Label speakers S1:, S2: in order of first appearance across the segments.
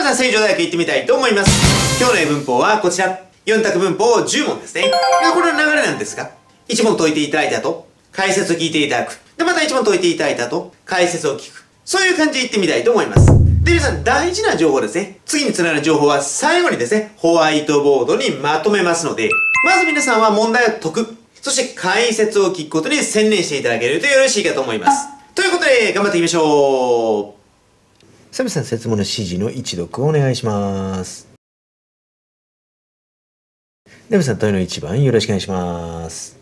S1: 皆さん、正常大学行ってみたいと思います。今日の英文法はこちら。4択文法10問ですね。で、これの流れなんですが、1問解いていただいた後、解説を聞いていただく。で、また1問解いていただいた後、解説を聞く。そういう感じで行ってみたいと思います。で、皆さん、大事な情報ですね。次につながる情報は最後にですね、ホワイトボードにまとめますので、まず皆さんは問題を解く。そして解説を聞くことに専念していただけるとよろしいかと思います。ということで、頑張っていきましょう。サムさん、説問の指示の一読をお願いします。ナムさん、問いの一番よろしくお願いします。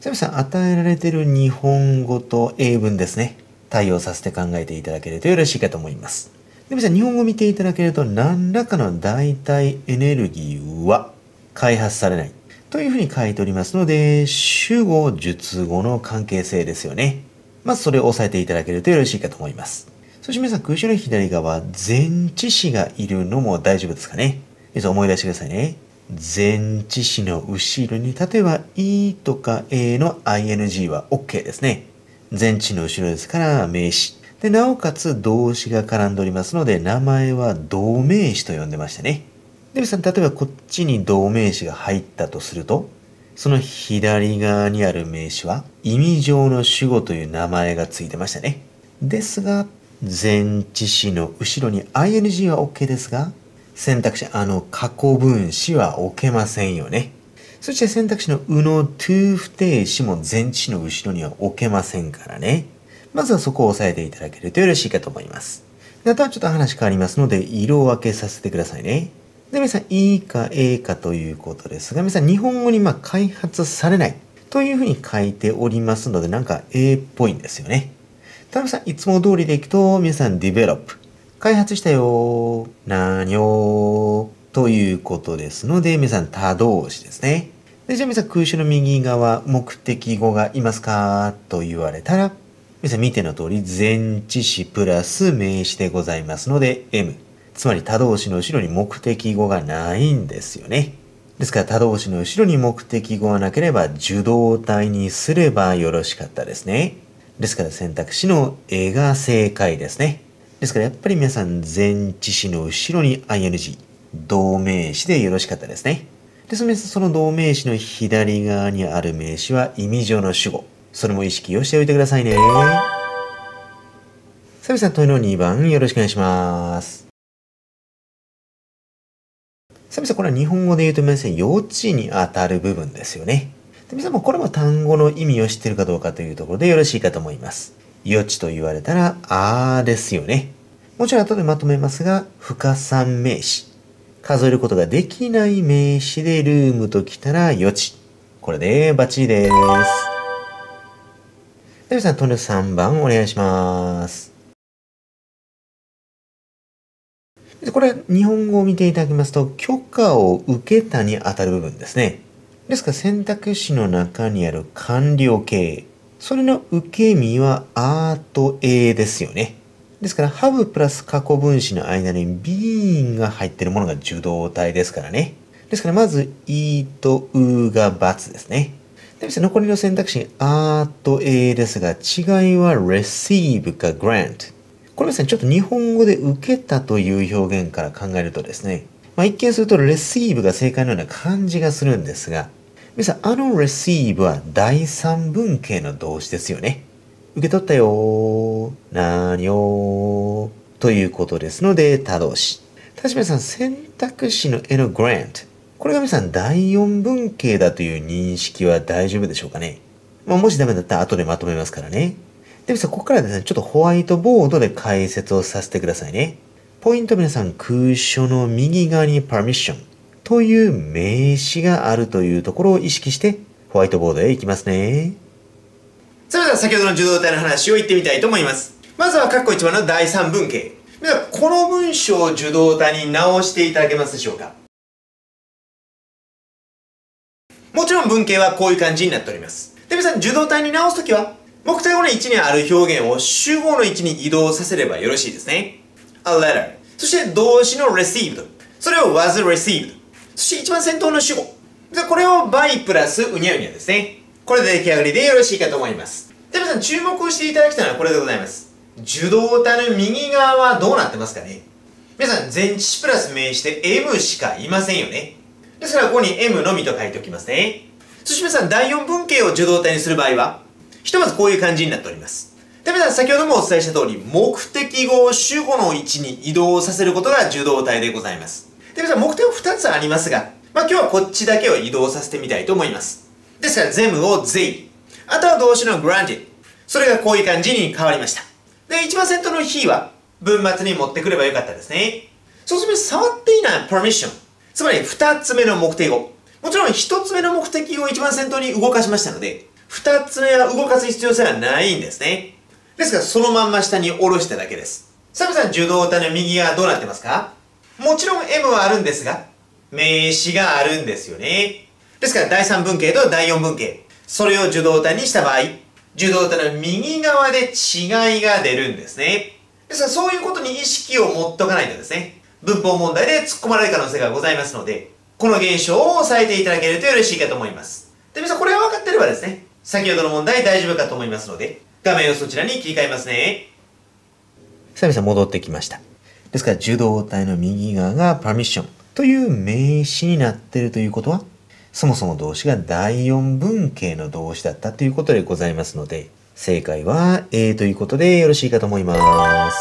S1: サムさん、与えられている日本語と英文ですね。対応させて考えていただけるとよろしいかと思います。でもさん、日本語を見ていただけると、何らかの代替エネルギーは開発されないというふうに書いておりますので、主語、述語の関係性ですよね。まずそれを押さえていただけるとよろしいかと思います。そして皆さん、空襲の左側、前置詞がいるのも大丈夫ですかね。皆さん思い出してくださいね。前置詞の後ろに、例えば、いとか A の ing は OK ですね。前置の後ろですから名詞。で、なおかつ動詞が絡んでおりますので、名前は動名詞と呼んでましたね。で、皆さん、例えばこっちに動名詞が入ったとすると、その左側にある名詞は、意味上の主語という名前がついてましたね。ですが、前置詞の後ろに ing は OK ですが、選択肢、あの、過去分詞は置けませんよね。そして選択肢のうの to 不定詞も前置詞の後ろには置けませんからね。まずはそこを押さえていただけるとよろしいかと思います。あとはちょっと話変わりますので、色分けさせてくださいね。で、皆さん、いいか A かということですが、皆さん、日本語にま開発されないというふうに書いておりますので、なんか A っぽいんですよね。ただ皆さん、いつも通りでいくと、皆さん、develop。開発したよ。なにょということですので、皆さん、他動詞ですね。で、じゃあ皆さん、空詞の右側、目的語がいますか？と言われたら、皆さん見ての通り、前置詞プラス名詞でございますので、M。つまり他動詞の後ろに目的語がないんですよね。ですから他動詞の後ろに目的語がなければ受動体にすればよろしかったですね。ですから選択肢の A が正解ですね。ですからやっぱり皆さん前置詞の後ろに ing、動名詞でよろしかったですね。で、そのその動名詞の左側にある名詞は意味上の主語。それも意識をしておいてくださいね。サビさん問いの2番よろしくお願いします。サビさんこれは日本語で言うと皆さん幼稚に当たる部分ですよね。で皆さんもこれも単語の意味を知ってるかどうかというところでよろしいかと思います。余地と言われたら、あーですよね。もちろん後でまとめますが、不可算名詞。数えることができない名詞でルームときたら余地。これでバッチリです。ではさん、トル3番お願いします。これ、日本語を見ていただきますと、許可を受けたに当たる部分ですね。ですから選択肢の中にある完了形。それの受け身はアート A ですよね。ですから、have プラス過去分詞の間に being が入ってるものが受動体ですからね。ですから、まず e と u が×ですね。で残りの選択肢、アート A ですが、違いは receive か grant。これですね、ちょっと日本語で受けたという表現から考えるとですね、まあ、一見すると receive が正解のような感じがするんですが、皆さん、あの receive は第三文型の動詞ですよね。受け取ったよなーにょということですので、他動詞。ただし皆さん、選択肢の N の grant。これが皆さん、第四文型だという認識は大丈夫でしょうかね。まあ、もしダメだったら後でまとめますからね。で、さ、ここからですね、ちょっとホワイトボードで解説をさせてくださいね。ポイント皆さん、空所の右側に permission。という名詞があるというところを意識してホワイトボードへ行きますね。それでは先ほどの受動体の話を言ってみたいと思います。まずは括弧1番の第3文型。では、この文章を受動体に直していただけますでしょうかもちろん文型はこういう感じになっております。で、皆さん受動体に直すときは、目的語の位置にある表現を主語の位置に移動させればよろしいですね。a letter。そして動詞の received。それを was received。そして一番先頭の主語。でこれを by プラスうにゃうにゃですね。これで出来上がりでよろしいかと思います。で皆さん注目していただきたいのはこれでございます。受動体の右側はどうなってますかね皆さん、前置詞プラス名詞で M しかいませんよね。ですから、ここに M のみと書いておきますね。そして皆さん、第4文型を受動体にする場合は、ひとまずこういう感じになっております。で、皆さん、先ほどもお伝えした通り、目的語を主語の位置に移動させることが受動体でございます。で、皆さん、目的語2つありますが、まあ、今日はこっちだけを移動させてみたいと思います。ですから、全部を they。あとは動詞の granted。それがこういう感じに変わりました。で、一番先頭の he は文末に持ってくればよかったですね。そうすると触っていない permission。つまり二つ目の目的語。もちろん一つ目の目的を一番先頭に動かしましたので、二つ目は動かす必要性はないんですね。ですからそのまんま下に下ろしただけです。サムさん受動体の右側どうなってますか？もちろん M はあるんですが、名詞があるんですよね。ですから第3文型と第4文型。それを受動体にした場合、受動体の右側で違いが出るんですね。ですからそういうことに意識を持っとかないとですね、文法問題で突っ込まれる可能性がございますので、この現象を抑えていただけるとよろしいかと思います。で、皆さんこれが分かってればですね、先ほどの問題大丈夫かと思いますので、画面をそちらに切り替えますね。さあ皆さん戻ってきました。ですから、受動体の右側がパーミッションという名詞になっているということは、そもそも動詞が第4文型の動詞だったということでございますので、正解は A ということでよろしいかと思います。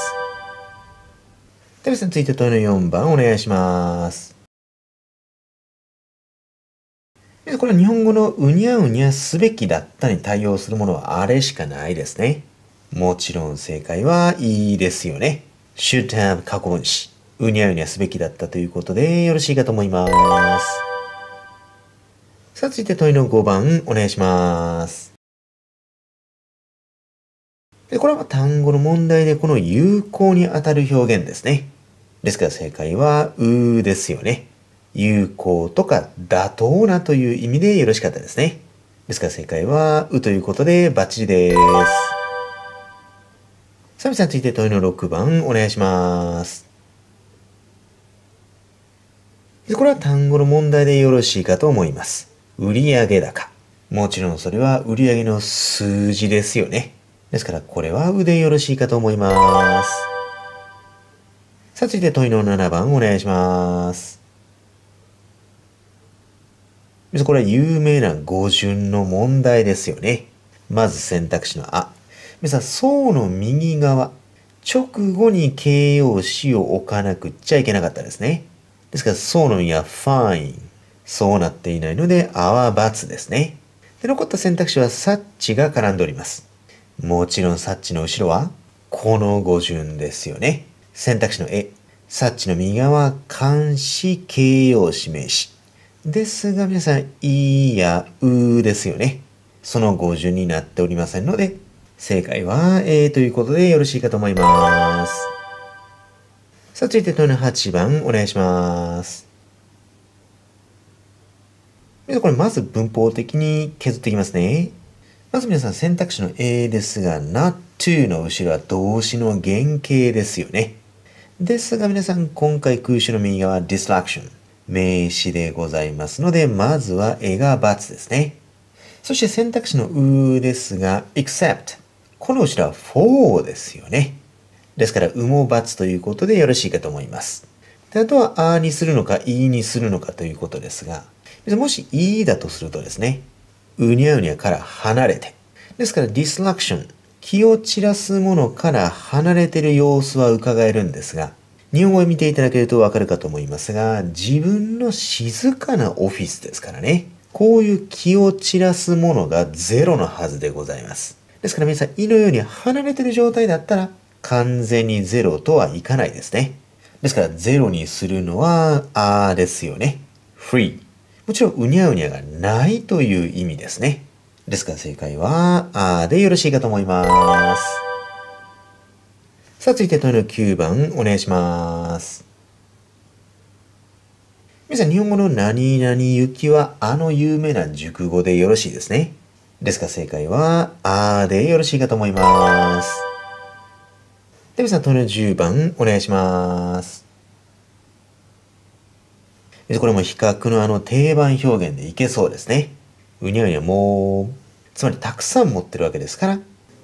S1: では続いて問いの4番お願いします。これは日本語のうにゃうにゃすべきだったに対応するものはあれしかないですね。もちろん正解はいいですよね。should have 過去分詞。うにゃうにゃすべきだったということでよろしいかと思います。さあ、続いて問いの5番、お願いします。で、これは単語の問題でこの有効に当たる表現ですね。ですから正解は、うですよね。有効とか妥当なという意味でよろしかったですね。ですから正解は、うということでバッチリです。さみさん続いて問いの6番、お願いします。これは単語の問題でよろしいかと思います。売上高。もちろんそれは売上の数字ですよね。ですからこれはうでよろしいかと思います。さあ続いて問いの7番お願いします。これは有名な語順の問題ですよね。まず選択肢のあ。皆さん、そうの右側。直後に形容詞を置かなくっちゃいけなかったですね。ですから、そうの右は fine。そうなっていないので、あは×ですね。で、残った選択肢はサッチが絡んでおります。もちろんサッチの後ろは、この語順ですよね。選択肢のえ、サッチの右側、監視形容詞名詞。ですが皆さん、いやうですよね。その語順になっておりませんので、正解は A ということでよろしいかと思います。さあ、続いて問いの8番お願いします。皆さんこれまず文法的に削っていきますね。まず皆さん選択肢の A ですが、not to の後ろは動詞の原型ですよね。ですが皆さん今回空詞の右側 distraction 名詞でございますので、まずは A が×ですね。そして選択肢のうですが except この後ろは for ですよね。ですから、うも×ということでよろしいかと思います。であとは、あにするのか、いにするのかということですが、もしいいだとするとですね、うにゃうにゃから離れて。ですから、ディスラクション、気を散らすものから離れてる様子は伺えるんですが、日本語を見ていただけるとわかるかと思いますが、自分の静かなオフィスですからね。こういう気を散らすものがゼロのはずでございます。ですから皆さん、胃のように離れてる状態だったら、完全にゼロとはいかないですね。ですから、ゼロにするのは、あーですよね。free。もちろん、うにゃうにゃがないという意味ですね。ですから正解は、あでよろしいかと思います。さあ、続いて問いの9番、お願いします。皆さん、日本語の何々雪はあの有名な熟語でよろしいですね。ですから正解は、あーでよろしいかと思います。で、皆さん、問いの10番、お願いします。これも比較のあの定番表現でいけそうですね。うにゃうにゃもう、つまりたくさん持ってるわけですから、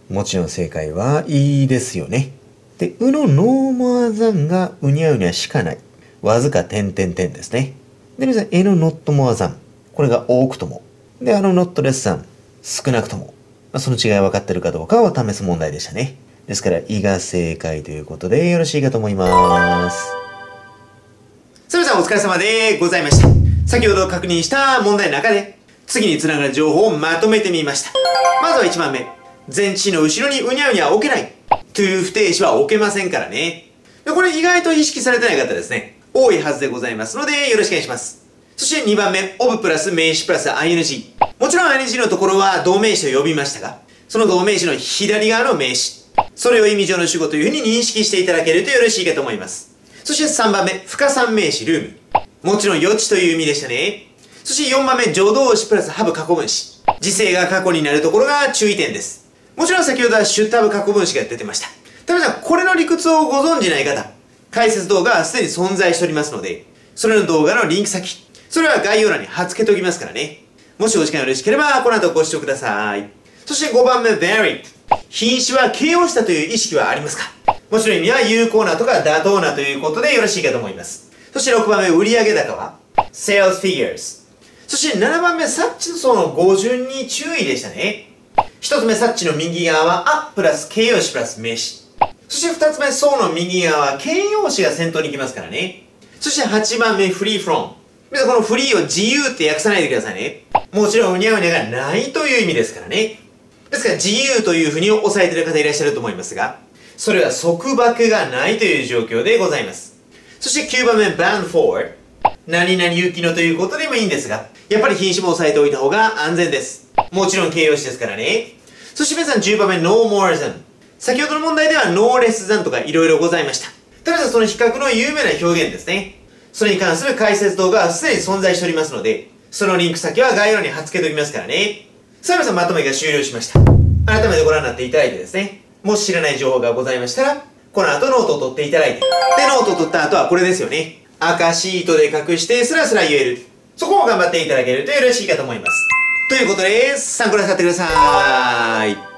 S1: もちろん正解はいいですよね。で、うのノーモアザンがうにゃうにゃしかない。わずか点点点ですね。で、皆さん、えのノットモアザン。これが多くとも。で、あのノットレッサン。少なくとも。その違い分かってるかどうかを試す問題でしたね。ですから、いが正解ということでよろしいかと思います。さあ皆さんお疲れ様でございました。先ほど確認した問題の中で、次につながる情報をまとめてみました。まずは1番目。前置の後ろにうにゃうにゃ置けない。という不定詞は置けませんからね。でこれ意外と意識されてない方ですね。多いはずでございますので、よろしくお願いします。そして2番目、オブプラス名詞プラス ing。もちろん ing のところは同名詞と呼びましたが、その同名詞の左側の名詞。それを意味上の主語というふうに認識していただけるとよろしいかと思います。そして3番目、不可算名詞ルーム。もちろん余地という意味でしたね。そして4番目、助動詞プラスハブ過去分詞。時制が過去になるところが注意点です。もちろん先ほどはシュッタブ過去分詞が出てました。ただこれの理屈をご存じない方、解説動画はすでに存在しておりますので、それの動画のリンク先、それは概要欄に貼っ付けておきますからね。もしお時間よろしければ、この後ご視聴ください。そして5番目、very。品種は形容詞だという意識はありますか？もちろん意味は有効なとか妥当なということでよろしいかと思います。そして6番目、売上高は sales figures。そして7番目、サッチの層の語順に注意でしたね。1つ目、サッチの右側は、あ、プラス形容詞プラス名詞。そして2つ目、層の右側は形容詞が先頭に来ますからね。そして8番目、フリーフロン。皆さんこのフリーを自由って訳さないでくださいね。もちろんうにゃうにゃがないという意味ですからね。ですから自由というふうに押さえている方いらっしゃると思いますが、それは束縛がないという状況でございます。そして9番目、ban for。何々行きのということでもいいんですが、やっぱり品種も押さえておいた方が安全です。もちろん形容詞ですからね。そして皆さん10番目、no more than。先ほどの問題では no less than とか色々ございました。ただその比較の有名な表現ですね。それに関する解説動画はすでに存在しておりますので、そのリンク先は概要欄に貼っ付けておきますからね。さあ皆さんまとめが終了しました。改めてご覧になっていただいてですね、もし知らない情報がございましたら、この後ノートを取っていただいて、で、ノートを取った後はこれですよね。赤シートで隠してスラスラ言える。そこも頑張っていただけると嬉しいかと思います。ということで、参考になさってください。